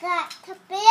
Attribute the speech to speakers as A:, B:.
A: got to be.